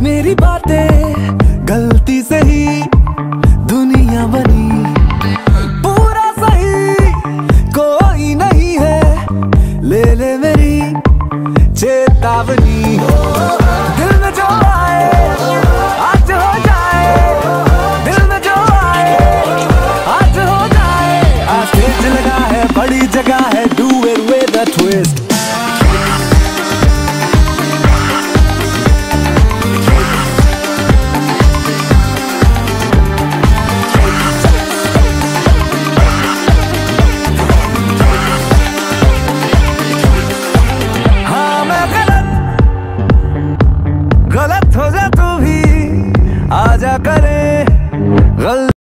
मेरी बातें गलती से ही दुनिया बनी। पूरा सही कोई नहीं है। ले ले मेरी चेतावनी। दिल में जो आए, आज हो जाए। दिल में जो आए, आज हो जाए। आज तेज लगा है, बड़ी जगह है do it with a twist आजा करें। गल